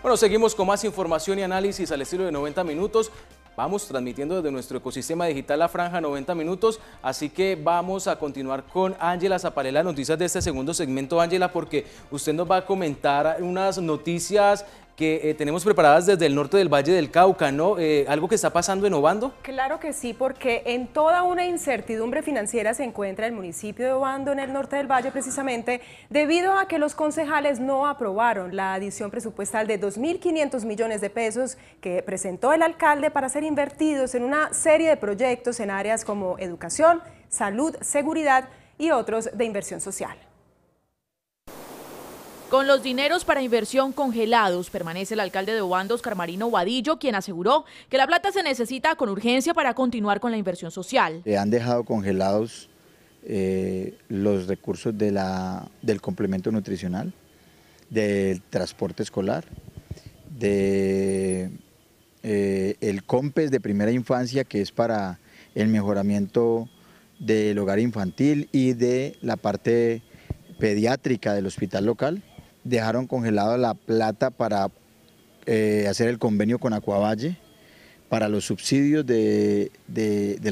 Bueno, seguimos con más información y análisis al estilo de 90 minutos. Vamos transmitiendo desde nuestro ecosistema digital La Franja 90 minutos, así que vamos a continuar con Ángela Zaparela, noticias de este segundo segmento, Ángela, porque usted nos va a comentar unas noticias que eh, tenemos preparadas desde el norte del Valle del Cauca, ¿no? Eh, ¿Algo que está pasando en Obando? Claro que sí, porque en toda una incertidumbre financiera se encuentra el municipio de Obando, en el norte del Valle precisamente, debido a que los concejales no aprobaron la adición presupuestal de 2.500 millones de pesos que presentó el alcalde para ser invertidos en una serie de proyectos en áreas como educación, salud, seguridad y otros de inversión social. Con los dineros para inversión congelados, permanece el alcalde de Obando, Oscar Marino Vadillo, quien aseguró que la plata se necesita con urgencia para continuar con la inversión social. Le han dejado congelados eh, los recursos de la, del complemento nutricional, del transporte escolar, de eh, COMPES de primera infancia, que es para el mejoramiento del hogar infantil y de la parte pediátrica del hospital local dejaron congelada la plata para eh, hacer el convenio con Acuavalle para los subsidios del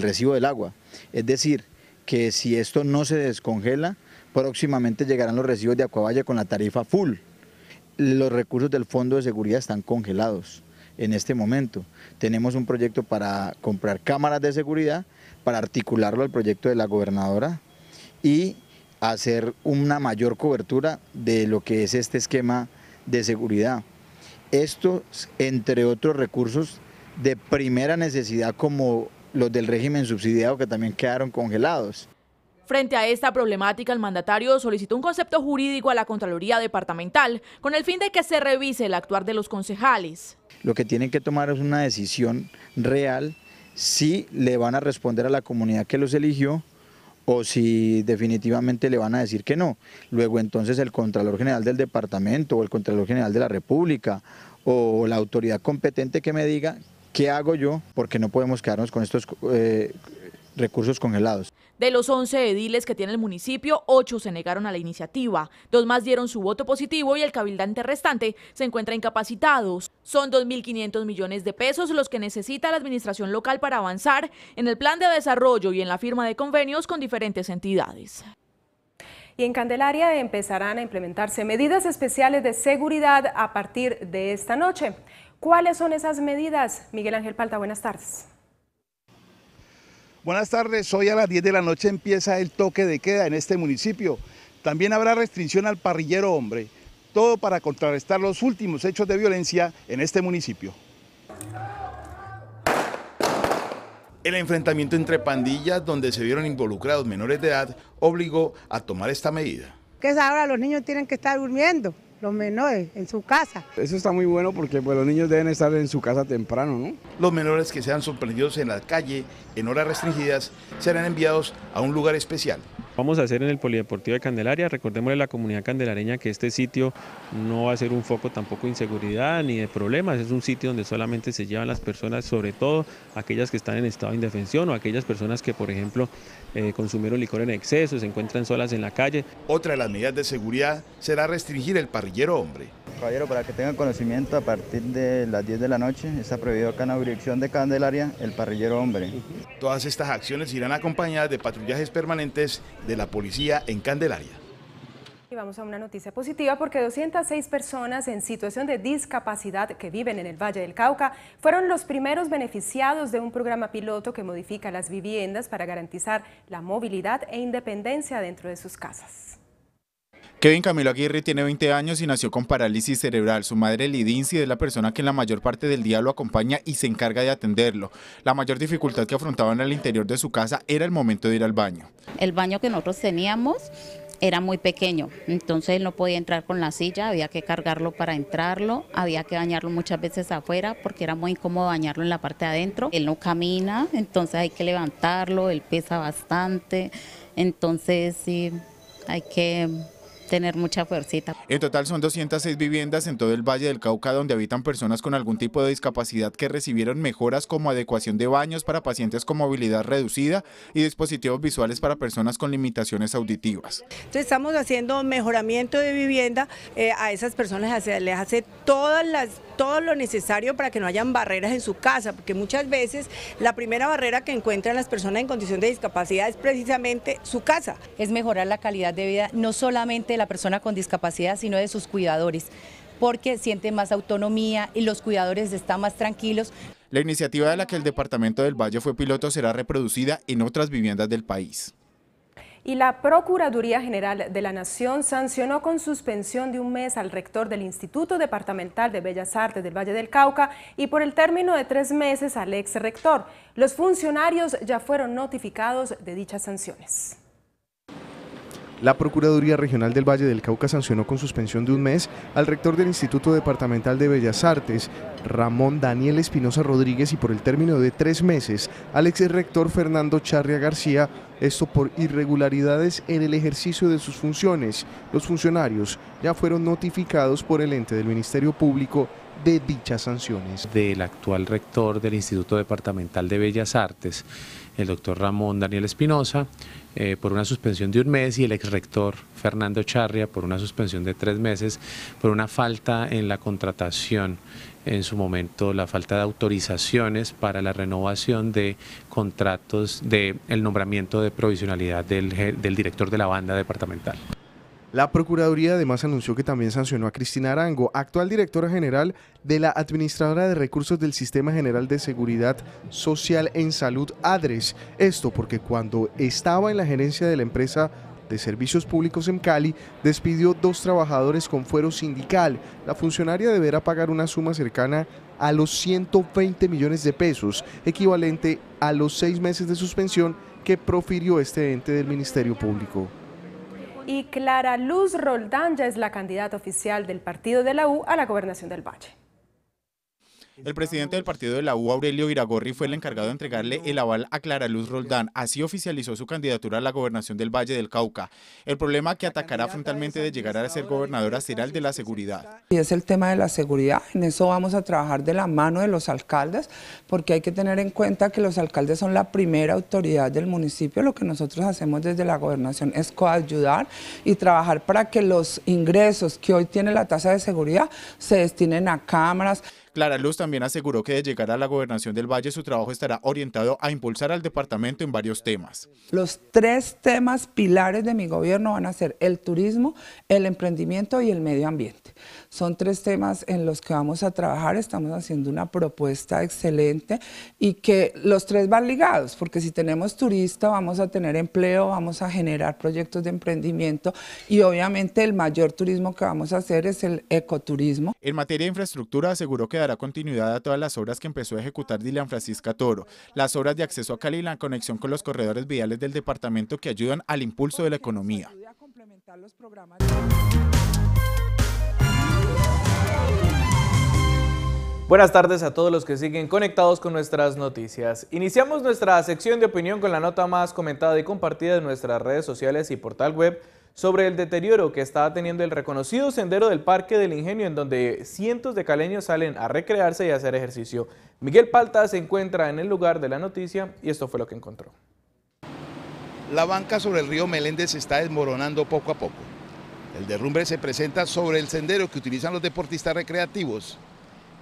recibo del agua. Es decir, que si esto no se descongela, próximamente llegarán los recibos de Acuavalle con la tarifa full. Los recursos del Fondo de Seguridad están congelados en este momento. Tenemos un proyecto para comprar cámaras de seguridad, para articularlo al proyecto de la gobernadora y hacer una mayor cobertura de lo que es este esquema de seguridad. Esto, entre otros recursos de primera necesidad como los del régimen subsidiado que también quedaron congelados. Frente a esta problemática, el mandatario solicitó un concepto jurídico a la Contraloría Departamental con el fin de que se revise el actuar de los concejales. Lo que tienen que tomar es una decisión real si le van a responder a la comunidad que los eligió o si definitivamente le van a decir que no. Luego entonces el Contralor General del Departamento o el Contralor General de la República o la autoridad competente que me diga qué hago yo, porque no podemos quedarnos con estos eh, recursos congelados. De los 11 ediles que tiene el municipio, 8 se negaron a la iniciativa, dos más dieron su voto positivo y el cabildante restante se encuentra incapacitados. Son 2.500 millones de pesos los que necesita la administración local para avanzar en el plan de desarrollo y en la firma de convenios con diferentes entidades. Y en Candelaria empezarán a implementarse medidas especiales de seguridad a partir de esta noche. ¿Cuáles son esas medidas? Miguel Ángel Palta, buenas tardes. Buenas tardes, hoy a las 10 de la noche empieza el toque de queda en este municipio. También habrá restricción al parrillero hombre, todo para contrarrestar los últimos hechos de violencia en este municipio. El enfrentamiento entre pandillas donde se vieron involucrados menores de edad obligó a tomar esta medida. Que ahora los niños tienen que estar durmiendo los menores en su casa. Eso está muy bueno porque pues, los niños deben estar en su casa temprano, ¿no? Los menores que sean sorprendidos en la calle en horas restringidas serán enviados a un lugar especial. Vamos a hacer en el Polideportivo de Candelaria, recordémosle a la comunidad candelareña que este sitio no va a ser un foco tampoco de inseguridad ni de problemas, es un sitio donde solamente se llevan las personas, sobre todo aquellas que están en estado de indefensión o aquellas personas que, por ejemplo, eh, consumieron licor en exceso, se encuentran solas en la calle. Otra de las medidas de seguridad será restringir el parrillero hombre. Caballero, para que tengan conocimiento, a partir de las 10 de la noche está prohibido acá en la jurisdicción de Candelaria el parrillero hombre. Todas estas acciones irán acompañadas de patrullajes permanentes de la policía en Candelaria. Y vamos a una noticia positiva porque 206 personas en situación de discapacidad que viven en el Valle del Cauca fueron los primeros beneficiados de un programa piloto que modifica las viviendas para garantizar la movilidad e independencia dentro de sus casas. Kevin Camilo Aguirre tiene 20 años y nació con parálisis cerebral. Su madre Lidinci es la persona que en la mayor parte del día lo acompaña y se encarga de atenderlo. La mayor dificultad que afrontaban al interior de su casa era el momento de ir al baño. El baño que nosotros teníamos era muy pequeño, entonces él no podía entrar con la silla, había que cargarlo para entrarlo, había que bañarlo muchas veces afuera porque era muy incómodo bañarlo en la parte de adentro. Él no camina, entonces hay que levantarlo, él pesa bastante, entonces sí, hay que tener mucha fuercita. En total son 206 viviendas en todo el Valle del Cauca donde habitan personas con algún tipo de discapacidad que recibieron mejoras como adecuación de baños para pacientes con movilidad reducida y dispositivos visuales para personas con limitaciones auditivas. Entonces estamos haciendo mejoramiento de vivienda, eh, a esas personas se les hace todas las, todo lo necesario para que no hayan barreras en su casa, porque muchas veces la primera barrera que encuentran las personas en condición de discapacidad es precisamente su casa. Es mejorar la calidad de vida no solamente de la persona con discapacidad, sino de sus cuidadores porque sienten más autonomía y los cuidadores están más tranquilos. La iniciativa de la que el Departamento del Valle fue piloto será reproducida en otras viviendas del país y la Procuraduría General de la Nación sancionó con suspensión de un mes al rector del Instituto Departamental de Bellas Artes del Valle del Cauca y por el término de tres meses al ex rector. Los funcionarios ya fueron notificados de dichas sanciones. La Procuraduría Regional del Valle del Cauca sancionó con suspensión de un mes al rector del Instituto Departamental de Bellas Artes, Ramón Daniel Espinosa Rodríguez, y por el término de tres meses al ex rector Fernando Charria García, esto por irregularidades en el ejercicio de sus funciones. Los funcionarios ya fueron notificados por el ente del Ministerio Público de dichas sanciones. Del actual rector del Instituto Departamental de Bellas Artes, el doctor Ramón Daniel Espinosa, eh, por una suspensión de un mes y el ex rector Fernando Charria por una suspensión de tres meses por una falta en la contratación en su momento la falta de autorizaciones para la renovación de contratos de el nombramiento de provisionalidad del, del director de la banda departamental. La Procuraduría además anunció que también sancionó a Cristina Arango, actual directora general de la Administradora de Recursos del Sistema General de Seguridad Social en Salud, ADRES. Esto porque cuando estaba en la gerencia de la empresa de Servicios Públicos en Cali, despidió dos trabajadores con fuero sindical. La funcionaria deberá pagar una suma cercana a los 120 millones de pesos, equivalente a los seis meses de suspensión que profirió este ente del Ministerio Público y Clara Luz Roldán ya es la candidata oficial del partido de la U a la gobernación del Valle. El presidente del partido de la U, Aurelio Iragorri, fue el encargado de entregarle el aval a Clara Luz Roldán. Así oficializó su candidatura a la gobernación del Valle del Cauca. El problema que atacará frontalmente de llegar a ser gobernadora será el de la seguridad. Y es el tema de la seguridad. En eso vamos a trabajar de la mano de los alcaldes, porque hay que tener en cuenta que los alcaldes son la primera autoridad del municipio. Lo que nosotros hacemos desde la gobernación es coayudar y trabajar para que los ingresos que hoy tiene la tasa de seguridad se destinen a cámaras. Clara Luz también aseguró que de llegar a la gobernación del Valle su trabajo estará orientado a impulsar al departamento en varios temas. Los tres temas pilares de mi gobierno van a ser el turismo, el emprendimiento y el medio ambiente. Son tres temas en los que vamos a trabajar, estamos haciendo una propuesta excelente y que los tres van ligados, porque si tenemos turista vamos a tener empleo, vamos a generar proyectos de emprendimiento y obviamente el mayor turismo que vamos a hacer es el ecoturismo. En materia de infraestructura aseguró que dará continuidad a todas las obras que empezó a ejecutar Dilian Francisca Toro, las obras de acceso a Cali y la conexión con los corredores viales del departamento que ayudan al impulso de la economía. Buenas tardes a todos los que siguen conectados con nuestras noticias. Iniciamos nuestra sección de opinión con la nota más comentada y compartida en nuestras redes sociales y portal web sobre el deterioro que está teniendo el reconocido sendero del Parque del Ingenio en donde cientos de caleños salen a recrearse y hacer ejercicio. Miguel Palta se encuentra en el lugar de la noticia y esto fue lo que encontró. La banca sobre el río Meléndez se está desmoronando poco a poco. El derrumbe se presenta sobre el sendero que utilizan los deportistas recreativos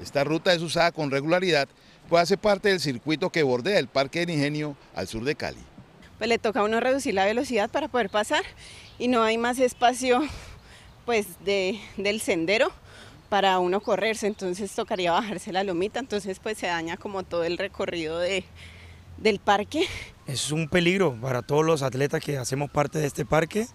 esta ruta es usada con regularidad, pues hace parte del circuito que bordea el Parque del Ingenio al sur de Cali. Pues le toca a uno reducir la velocidad para poder pasar y no hay más espacio pues del sendero para uno correrse, entonces tocaría bajarse la lomita, entonces pues se daña como todo el recorrido de, del parque. Es un peligro para todos los atletas que hacemos parte de este parque,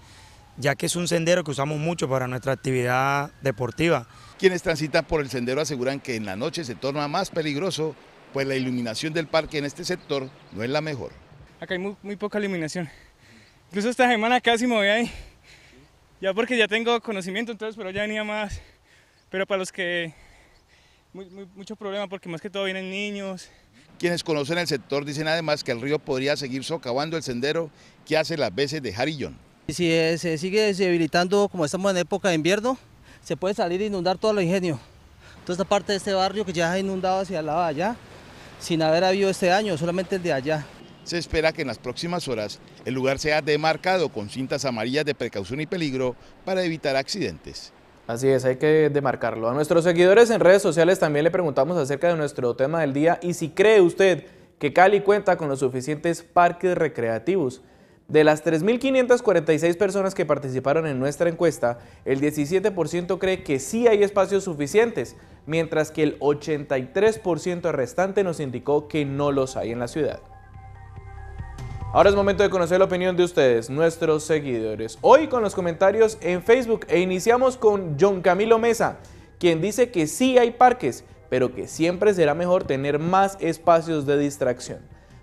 ya que es un sendero que usamos mucho para nuestra actividad deportiva. Quienes transitan por el sendero aseguran que en la noche se torna más peligroso, pues la iluminación del parque en este sector no es la mejor. Acá hay muy, poca iluminación. Incluso esta semana casi me voy ahí, ya porque ya tengo conocimiento, entonces pero ya venía más. Pero para los que mucho problema porque más que todo vienen niños. Quienes conocen el sector dicen además que el río podría seguir socavando el sendero que hace las veces de Jarillón. Si eh, se sigue debilitando como estamos en época de invierno, se puede salir a inundar todo el ingenio. Toda esta parte de este barrio que ya ha inundado hacia el lado de allá, sin haber habido este año, solamente el de allá. Se espera que en las próximas horas el lugar sea demarcado con cintas amarillas de precaución y peligro para evitar accidentes. Así es, hay que demarcarlo. A nuestros seguidores en redes sociales también le preguntamos acerca de nuestro tema del día y si cree usted que Cali cuenta con los suficientes parques recreativos. De las 3.546 personas que participaron en nuestra encuesta, el 17% cree que sí hay espacios suficientes, mientras que el 83% restante nos indicó que no los hay en la ciudad. Ahora es momento de conocer la opinión de ustedes, nuestros seguidores. Hoy con los comentarios en Facebook e iniciamos con John Camilo Mesa, quien dice que sí hay parques, pero que siempre será mejor tener más espacios de distracción.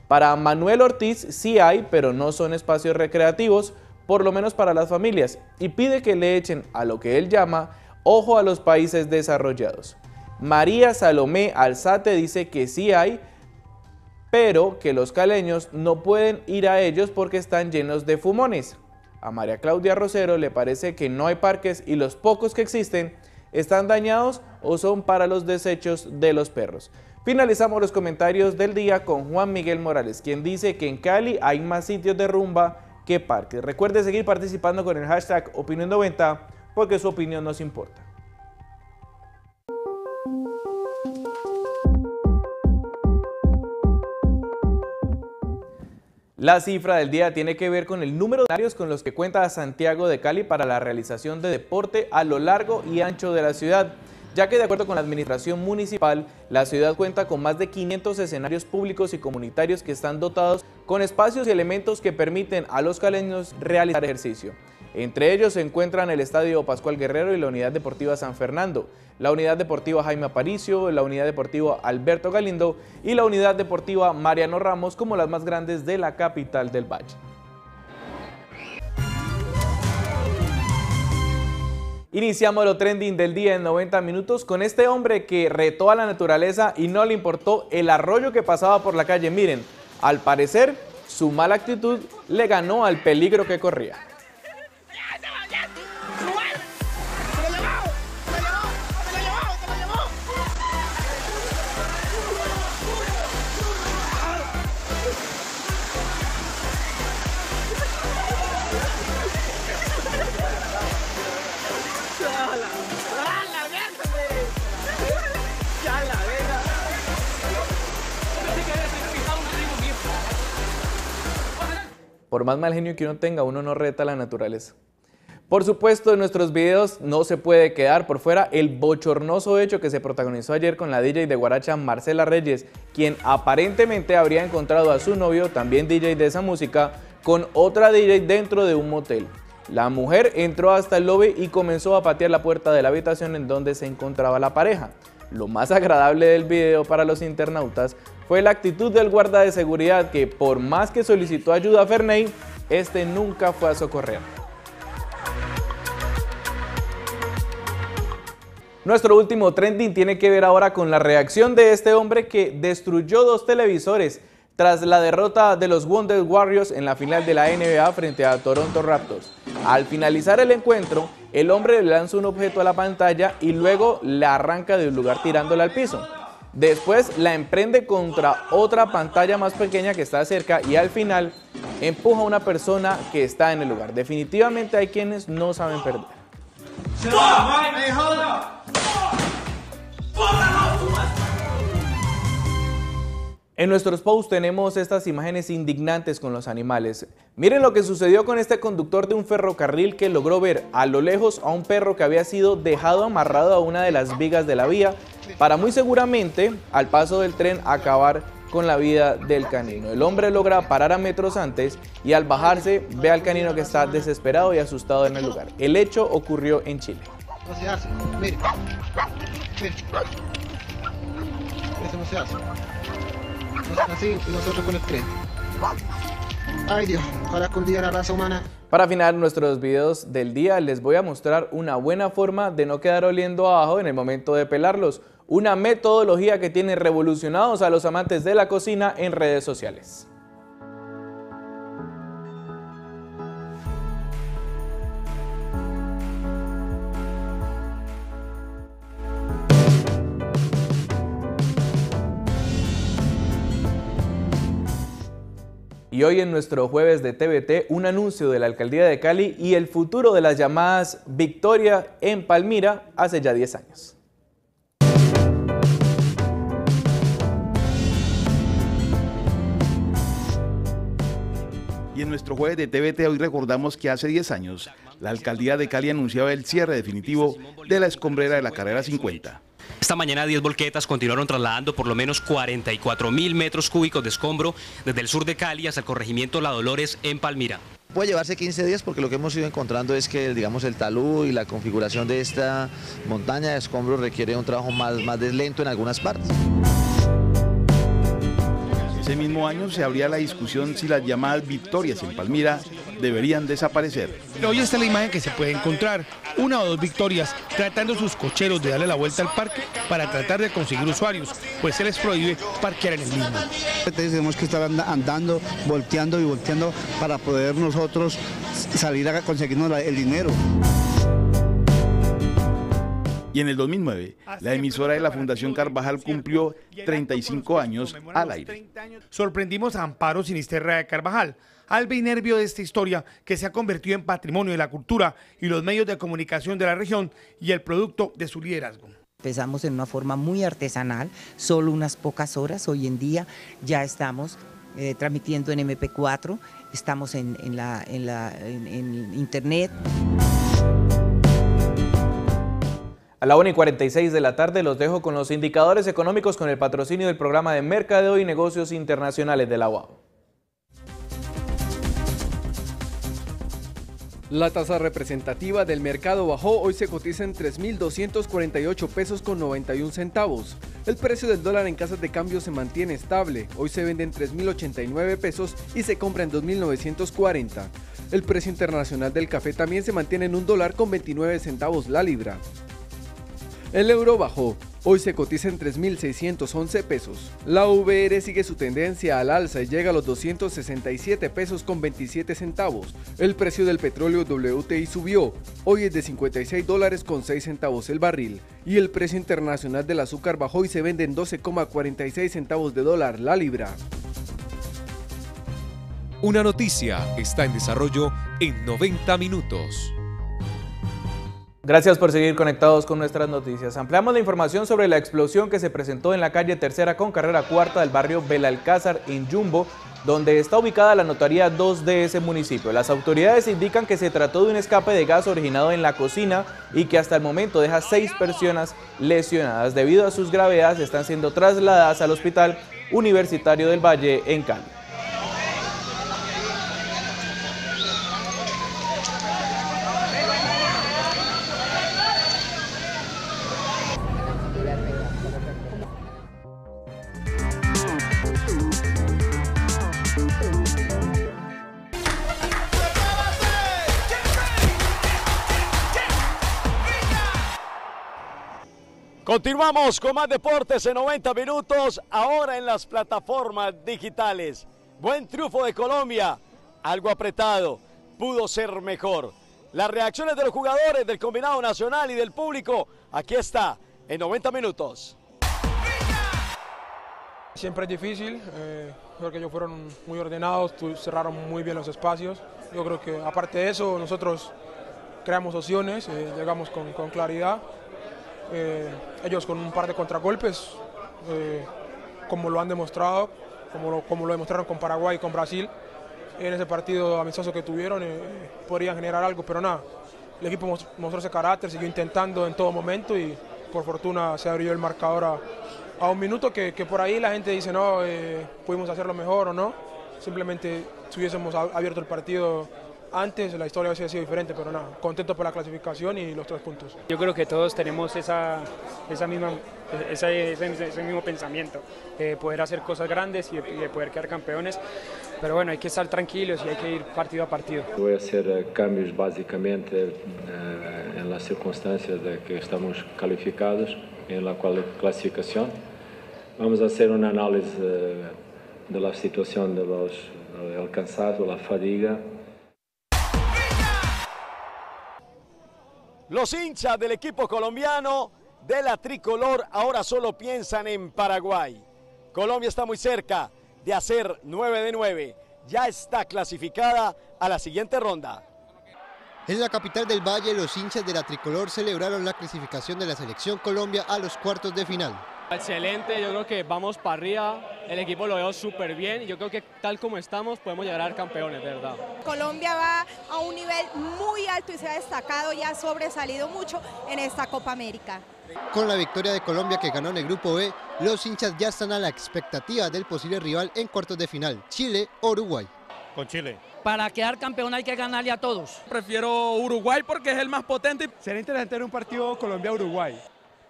Para Manuel Ortiz sí hay, pero no son espacios recreativos, por lo menos para las familias, y pide que le echen a lo que él llama ojo a los países desarrollados. María Salomé Alzate dice que sí hay, pero que los caleños no pueden ir a ellos porque están llenos de fumones. A María Claudia Rosero le parece que no hay parques y los pocos que existen están dañados o son para los desechos de los perros. Finalizamos los comentarios del día con Juan Miguel Morales, quien dice que en Cali hay más sitios de rumba que parques. Recuerde seguir participando con el hashtag Opinión90 porque su opinión nos importa. La cifra del día tiene que ver con el número de horarios con los que cuenta Santiago de Cali para la realización de deporte a lo largo y ancho de la ciudad ya que de acuerdo con la administración municipal, la ciudad cuenta con más de 500 escenarios públicos y comunitarios que están dotados con espacios y elementos que permiten a los caleños realizar ejercicio. Entre ellos se encuentran el Estadio Pascual Guerrero y la Unidad Deportiva San Fernando, la Unidad Deportiva Jaime Aparicio, la Unidad Deportiva Alberto Galindo y la Unidad Deportiva Mariano Ramos como las más grandes de la capital del Valle. Iniciamos lo trending del día en 90 minutos con este hombre que retó a la naturaleza y no le importó el arroyo que pasaba por la calle. Miren, al parecer su mala actitud le ganó al peligro que corría. Por más mal genio que uno tenga, uno no reta la naturaleza. Por supuesto, en nuestros videos no se puede quedar por fuera el bochornoso hecho que se protagonizó ayer con la DJ de Guaracha Marcela Reyes, quien aparentemente habría encontrado a su novio, también DJ de esa música, con otra DJ dentro de un motel. La mujer entró hasta el lobby y comenzó a patear la puerta de la habitación en donde se encontraba la pareja. Lo más agradable del video para los internautas fue la actitud del guarda de seguridad que por más que solicitó ayuda a Ferney, este nunca fue a socorrer. Nuestro último trending tiene que ver ahora con la reacción de este hombre que destruyó dos televisores tras la derrota de los Wonder Warriors en la final de la NBA frente a Toronto Raptors. Al finalizar el encuentro, el hombre le lanza un objeto a la pantalla y luego la arranca de un lugar tirándole al piso. Después la emprende contra otra pantalla más pequeña que está cerca y al final empuja a una persona que está en el lugar. Definitivamente hay quienes no saben perder. En nuestros posts tenemos estas imágenes indignantes con los animales. Miren lo que sucedió con este conductor de un ferrocarril que logró ver a lo lejos a un perro que había sido dejado amarrado a una de las vigas de la vía para muy seguramente al paso del tren acabar con la vida del canino. El hombre logra parar a metros antes y al bajarse ve al canino que está desesperado y asustado en el lugar. El hecho ocurrió en Chile. No se hace, mire, mire. Eso no se hace. Así nosotros con el tren. Ay Dios, ojalá la raza humana. Para finalizar nuestros videos del día les voy a mostrar una buena forma de no quedar oliendo abajo en el momento de pelarlos una metodología que tiene revolucionados a los amantes de la cocina en redes sociales. Y hoy en nuestro jueves de TVT, un anuncio de la Alcaldía de Cali y el futuro de las llamadas Victoria en Palmira hace ya 10 años. Y en nuestro jueves de TVT hoy recordamos que hace 10 años la alcaldía de Cali anunciaba el cierre definitivo de la escombrera de la carrera 50. Esta mañana 10 volquetas continuaron trasladando por lo menos 44 mil metros cúbicos de escombro desde el sur de Cali hasta el corregimiento La Dolores en Palmira. Puede llevarse 15 días porque lo que hemos ido encontrando es que digamos, el talud y la configuración de esta montaña de escombros requiere un trabajo más, más lento en algunas partes. Ese mismo año se abría la discusión si las llamadas victorias en Palmira deberían desaparecer. Hoy está la imagen que se puede encontrar, una o dos victorias tratando sus cocheros de darle la vuelta al parque para tratar de conseguir usuarios, pues se les prohíbe parquear en el mismo. Tenemos que estar andando, volteando y volteando para poder nosotros salir a conseguirnos el dinero. Y en el 2009, la emisora de la Fundación Carvajal cumplió 35 años al aire. Sorprendimos a Amparo Sinisterra de Carvajal, alba y nervio de esta historia que se ha convertido en patrimonio de la cultura y los medios de comunicación de la región y el producto de su liderazgo. Empezamos en una forma muy artesanal, solo unas pocas horas. Hoy en día ya estamos eh, transmitiendo en MP4, estamos en, la, en, la, en internet. A la 1 y 46 de la tarde los dejo con los indicadores económicos con el patrocinio del programa de Mercadeo y Negocios Internacionales de la UAO. La tasa representativa del mercado bajó, hoy se cotiza en 3.248 pesos con 91 centavos. El precio del dólar en casas de cambio se mantiene estable, hoy se vende en 3.089 pesos y se compra en 2.940. El precio internacional del café también se mantiene en un dólar con 29 centavos la libra. El euro bajó, hoy se cotiza en 3.611 pesos. La VR sigue su tendencia al alza y llega a los 267 pesos con 27 centavos. El precio del petróleo WTI subió, hoy es de 56 dólares con 6 centavos el barril. Y el precio internacional del azúcar bajó y se vende en 12,46 centavos de dólar la libra. Una noticia está en desarrollo en 90 minutos. Gracias por seguir conectados con nuestras noticias. Ampliamos la información sobre la explosión que se presentó en la calle Tercera con carrera cuarta del barrio Belalcázar en Jumbo, donde está ubicada la notaría 2 de ese municipio. Las autoridades indican que se trató de un escape de gas originado en la cocina y que hasta el momento deja seis personas lesionadas. Debido a sus gravedades están siendo trasladadas al Hospital Universitario del Valle en Cali. Continuamos con más deportes en 90 minutos, ahora en las plataformas digitales. Buen triunfo de Colombia, algo apretado, pudo ser mejor. Las reacciones de los jugadores del combinado nacional y del público, aquí está, en 90 minutos. Siempre es difícil, eh, creo que ellos fueron muy ordenados, cerraron muy bien los espacios. Yo creo que aparte de eso, nosotros creamos opciones, eh, llegamos con, con claridad. Eh, ellos con un par de contragolpes, eh, como lo han demostrado, como lo, como lo demostraron con Paraguay y con Brasil, en ese partido amistoso que tuvieron, eh, podrían generar algo, pero nada, el equipo mostró ese carácter, siguió intentando en todo momento y por fortuna se abrió el marcador a, un minuto que, que, por ahí la gente dice, no, pudimos hacerlo mejor o no, simplemente si hubiésemos abierto el partido antes la historia hubiese sido diferente, pero nada, contento por la clasificación y los tres puntos. Yo creo que todos tenemos esa, esa misma, ese, ese, mismo pensamiento, de poder hacer cosas grandes y de, poder quedar campeones, pero bueno, hay que estar tranquilos y hay que ir partido a partido. Voy a hacer eh, cambios básicamente eh, en las circunstancias de que estamos calificados en la clasificación. Vamos a hacer un análisis eh, de la situación de los alcanzados, la fatiga, Los hinchas del equipo colombiano de la tricolor ahora solo piensan en Paraguay. Colombia está muy cerca de hacer 9 de 9. ya está clasificada a la siguiente ronda. En la capital del Valle, los hinchas de la tricolor celebraron la clasificación de la selección Colombia a los cuartos de final. Excelente, yo creo que vamos para arriba, el equipo lo veo súper bien y yo creo que tal como estamos podemos llegar a ser campeones, de verdad. Colombia va a un nivel muy alto y se ha destacado y ha sobresalido mucho en esta Copa América. Con la victoria de Colombia que ganó en el grupo B, los hinchas ya están a la expectativa del posible rival en cuartos de final, Chile o Uruguay. Con Chile. Para quedar campeón hay que ganarle a todos. Prefiero Uruguay porque es el más potente. Sería interesante ver un partido Colombia-Uruguay.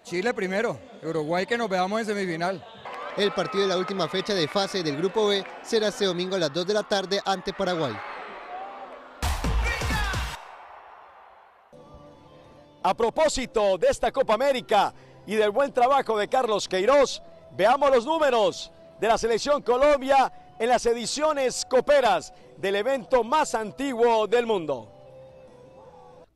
Chile primero, Uruguay que nos veamos en semifinal. El partido de la última fecha de fase del Grupo B será este domingo a las 2 de la tarde ante Paraguay. A propósito de esta Copa América y del buen trabajo de Carlos Queiroz, veamos los números de la selección Colombia en las ediciones coperas del evento más antiguo del mundo.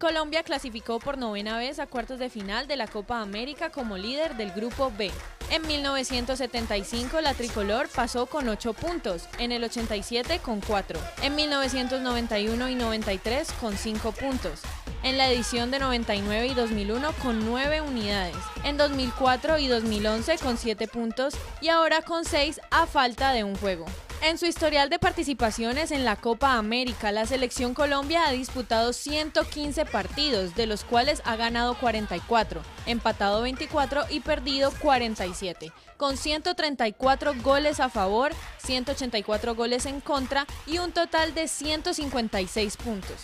Colombia clasificó por novena vez a cuartos de final de la Copa América como líder del Grupo B. En 1975 la tricolor pasó con 8 puntos, en el 87 con 4, en 1991 y 93 con 5 puntos, en la edición de 99 y 2001 con 9 unidades, en 2004 y 2011 con 7 puntos y ahora con 6 a falta de un juego. En su historial de participaciones en la Copa América, la selección Colombia ha disputado 115 partidos, de los cuales ha ganado 44, empatado 24 y perdido 47, con 134 goles a favor, 184 goles en contra y un total de 156 puntos.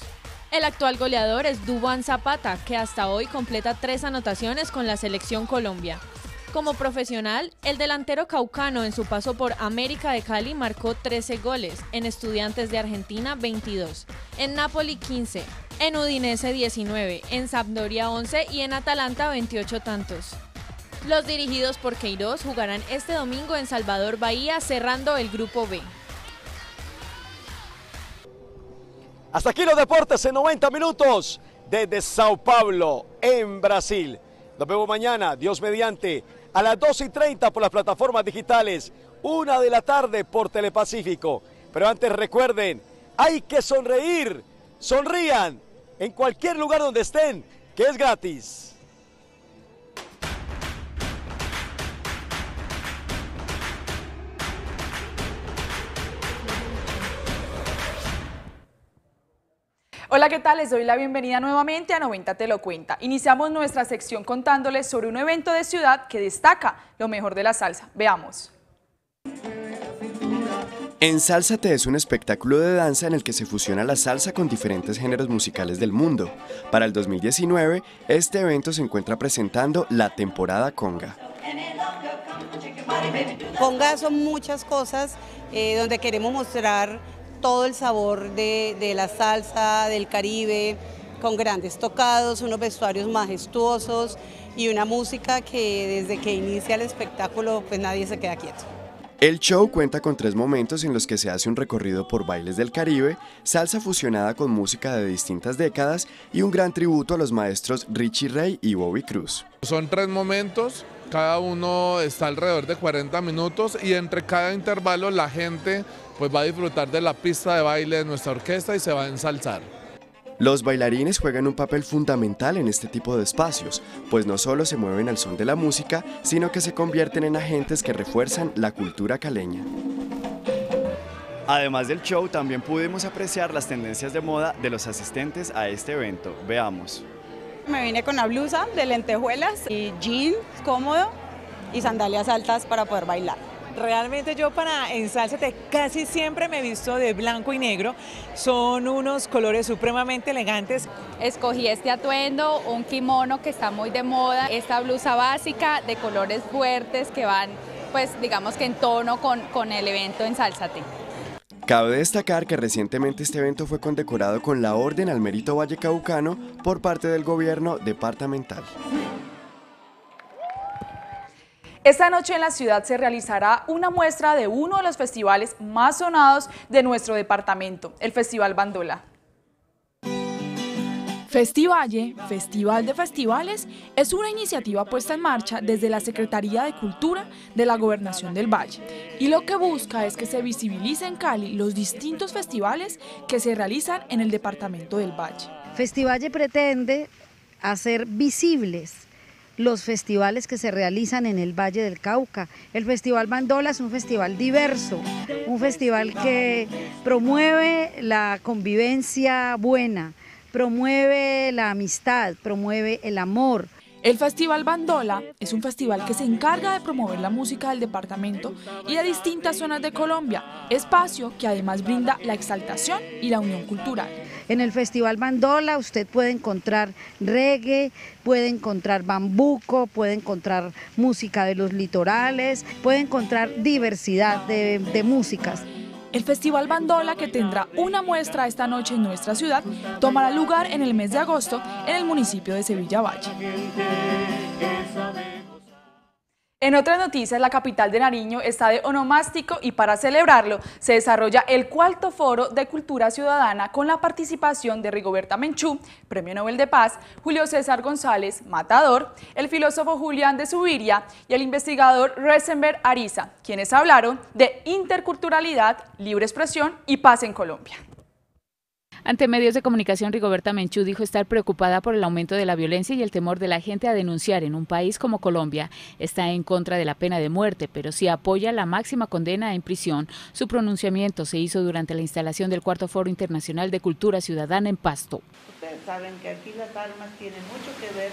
El actual goleador es Dubán Zapata, que hasta hoy completa tres anotaciones con la selección Colombia. Como profesional, el delantero caucano en su paso por América de Cali marcó 13 goles, en Estudiantes de Argentina 22, en Napoli 15, en Udinese 19, en Sampdoria 11 y en Atalanta 28 tantos. Los dirigidos por Queiroz jugarán este domingo en Salvador Bahía cerrando el grupo B. Hasta aquí los deportes en 90 minutos desde Sao Paulo, en Brasil. Nos vemos mañana, Dios mediante, a las 2 y 30 por las plataformas digitales, una de la tarde por Telepacífico. Pero antes recuerden, hay que sonreír, sonrían en cualquier lugar donde estén, que es gratis. Hola, ¿qué tal? Les doy la bienvenida nuevamente a 90 Te lo cuenta. Iniciamos nuestra sección contándoles sobre un evento de ciudad que destaca lo mejor de la salsa. Veamos. Ensálzate es un espectáculo de danza en el que se fusiona la salsa con diferentes géneros musicales del mundo. Para el 2019, este evento se encuentra presentando la temporada Conga. Conga son muchas cosas eh, donde queremos mostrar todo el sabor de, de, la salsa del Caribe, con grandes tocados, unos vestuarios majestuosos y una música que desde que inicia el espectáculo pues nadie se queda quieto. El show cuenta con tres momentos en los que se hace un recorrido por bailes del Caribe, salsa fusionada con música de distintas décadas y un gran tributo a los maestros Richie Ray y Bobby Cruz. Son tres momentos, cada uno está alrededor de 40 minutos y entre cada intervalo la gente pues va a disfrutar de la pista de baile de nuestra orquesta y se va a ensalzar. Los bailarines juegan un papel fundamental en este tipo de espacios, pues no solo se mueven al son de la música, sino que se convierten en agentes que refuerzan la cultura caleña. Además del show, también pudimos apreciar las tendencias de moda de los asistentes a este evento. Veamos. Me vine con la blusa de lentejuelas y jeans cómodo y sandalias altas para poder bailar. Realmente yo para Ensálzate casi siempre me he visto de blanco y negro. Son unos colores supremamente elegantes. Escogí este atuendo, un kimono que está muy de moda, esta blusa básica de colores fuertes que van, pues digamos que en tono con, con el evento Ensálzate. Cabe destacar que recientemente este evento fue condecorado con la Orden al Mérito Vallecaucano por parte del gobierno departamental. Esta noche en la ciudad se realizará una muestra de uno de los festivales más sonados de nuestro departamento, el Festival Bandola. Festivalle, Festival de Festivales, es una iniciativa puesta en marcha desde la Secretaría de Cultura de la Gobernación del Valle y lo que busca es que se visibilice en Cali los distintos festivales que se realizan en el departamento del Valle. Festivalle pretende hacer visibles los festivales que se realizan en el Valle del Cauca. El Festival Bandola es un festival diverso, un festival que promueve la convivencia buena, promueve la amistad, promueve el amor. El Festival Bandola es un festival que se encarga de promover la música del departamento y de distintas zonas de Colombia, espacio que además brinda la exaltación y la unión cultural. En el Festival Bandola usted puede encontrar reggae, puede encontrar bambuco, puede encontrar música de los litorales, puede encontrar diversidad de, de músicas. El Festival Bandola, que tendrá una muestra esta noche en nuestra ciudad, tomará lugar en el mes de agosto en el municipio de Sevilla Valle. En otras noticias, la capital de Nariño está de onomástico y para celebrarlo se desarrolla el cuarto foro de cultura ciudadana con la participación de Rigoberta Menchú, Premio Nobel de Paz, Julio César González, Matador, el filósofo Julián de Subiria y el investigador Resenberg Ariza, quienes hablaron de interculturalidad, libre expresión y paz en Colombia. Ante medios de comunicación, Rigoberta Menchú dijo estar preocupada por el aumento de la violencia y el temor de la gente a denunciar en un país como Colombia. Está en contra de la pena de muerte, pero sí apoya la máxima condena en prisión. Su pronunciamiento se hizo durante la instalación del Cuarto Foro Internacional de Cultura Ciudadana en Pasto. Ustedes saben que aquí las armas tienen mucho que ver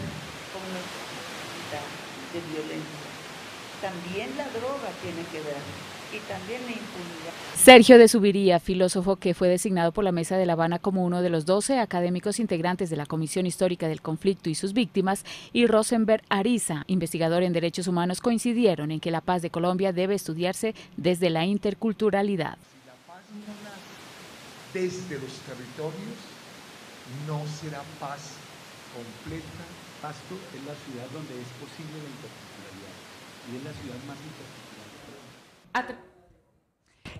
con nuestra de violencia. También la droga tiene que ver y también la impunidad. Sergio de Subiría, filósofo que fue designado por la Mesa de La Habana como uno de los 12 académicos integrantes de la Comisión Histórica del Conflicto y sus víctimas, y Rosenberg Ariza, investigador en derechos humanos, coincidieron en que la paz de Colombia debe estudiarse desde la interculturalidad. Desde los territorios no será paz completa. Pasto es la ciudad donde es posible la interculturalidad y es la ciudad más intercultural.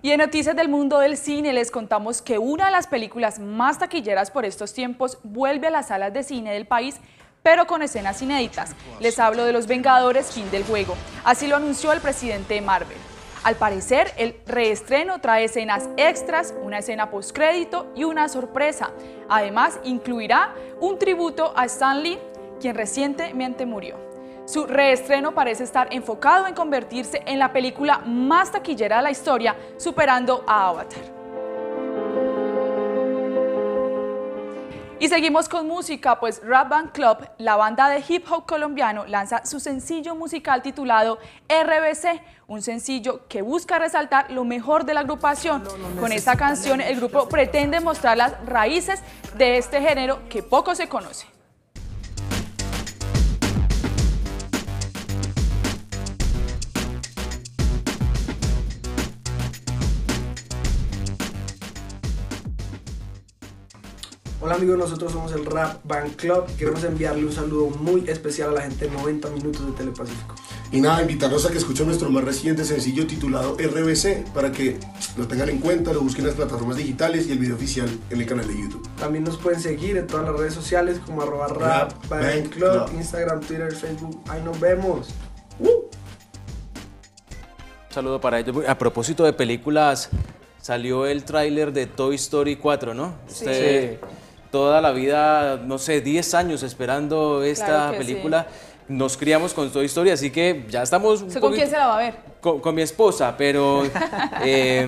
Y en Noticias del Mundo del Cine les contamos que una de las películas más taquilleras por estos tiempos vuelve a las salas de cine del país pero con escenas inéditas. Les hablo de Los Vengadores Fin del Juego. Así lo anunció el presidente de Marvel. Al parecer, el reestreno trae escenas extras, una escena postcrédito y una sorpresa. Además, incluirá un tributo a Stan Lee, quien recientemente murió. Su reestreno parece estar enfocado en convertirse en la película más taquillera de la historia, superando a Avatar. Y seguimos con música, pues Rap Band Club, la banda de hip hop colombiano, lanza su sencillo musical titulado RBC, un sencillo que busca resaltar lo mejor de la agrupación. Con esta canción el grupo pretende mostrar las raíces de este género que poco se conoce. Hola amigos, nosotros somos el Rap Band Club queremos enviarle un saludo muy especial a la gente de 90 Minutos de Telepacífico. Y nada, invitarlos a que escuchen nuestro más reciente sencillo titulado RBC para que lo tengan en cuenta, lo busquen en las plataformas digitales y el video oficial en el canal de YouTube. También nos pueden seguir en todas las redes sociales como arroba Rap Band Club, Instagram, Twitter, Facebook. Ahí nos vemos. Un saludo para ellos. A propósito de películas, salió el tráiler de Toy Story 4, ¿no? Sí. Usted toda la vida, no sé, 10 años esperando esta Claro película. Nos criamos con Toy Story, así que ya estamos... un ¿Con poquito- quién se la va a ver? con, con mi esposa, pero eh,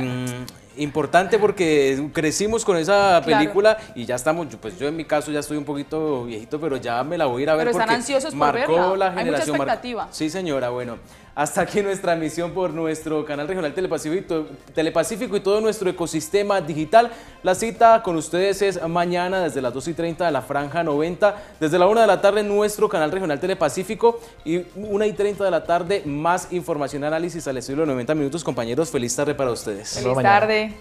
importante porque crecimos con esa Claro. película y ya estamos, pues yo en mi caso ya estoy un poquito viejito, pero ya me la voy a ir a ver Pero están porque ansiosos por marcó verla. la Hay mucha generación. mar- expectativa. Sí, señora, bueno. Hasta aquí nuestra emisión por nuestro canal regional Telepacífico, y todo nuestro ecosistema digital. La cita con ustedes es mañana desde las 2 y 30 de la franja 90, desde la 1 de la tarde nuestro canal regional Telepacífico y 1 y 30 de la tarde más información análisis al estilo de 90 minutos. Compañeros, feliz tarde para ustedes. Feliz tarde.